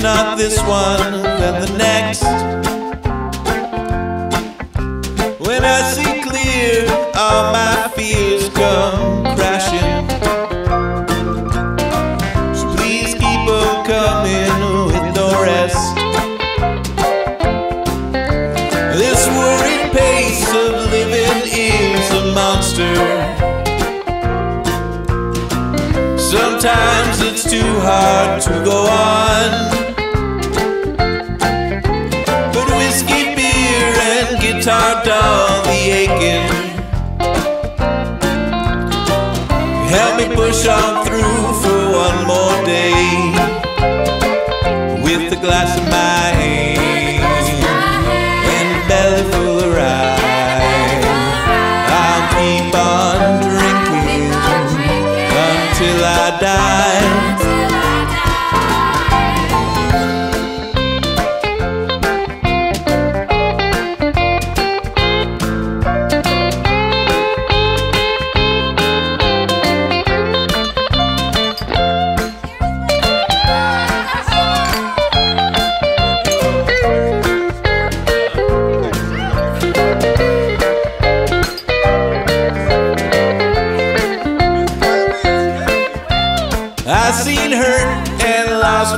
not this one, then the next. When I see clear, all my fears come crashing. So please keep on coming with no rest. This worried pace of living is a monster. Sometimes it's too hard to go on. Guitar dull the aching. Help me push on through for one more day with a glass in my hand and a belly full of rye. I'll keep on drinking until I die.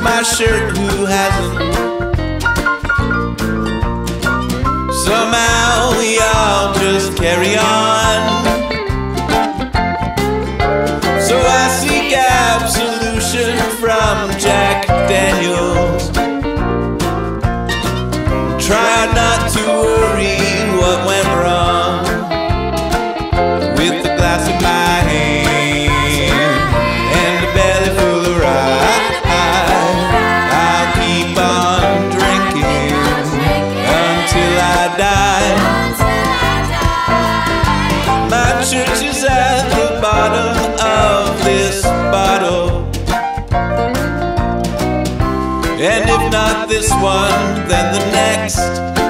My shirt. Who hasn't? Somehow Is at the bottom of this bottle. And if not this one, then the next.